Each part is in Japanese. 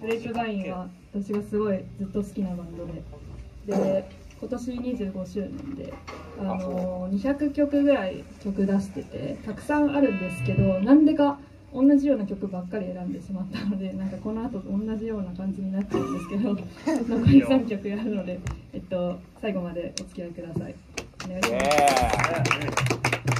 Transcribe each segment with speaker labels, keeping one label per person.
Speaker 1: ブレイクダインは私がすごいずっと好きなバンドで。で今年25周年であの200曲ぐらい曲出しててたくさんあるんですけどなんでか同じような曲ばっかり選んでしまったので なんかこの後同じような感じになっちゃうんですけど 残り3曲やるので、えっと、最後までお付き合いください。お願いします。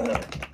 Speaker 2: Ugh.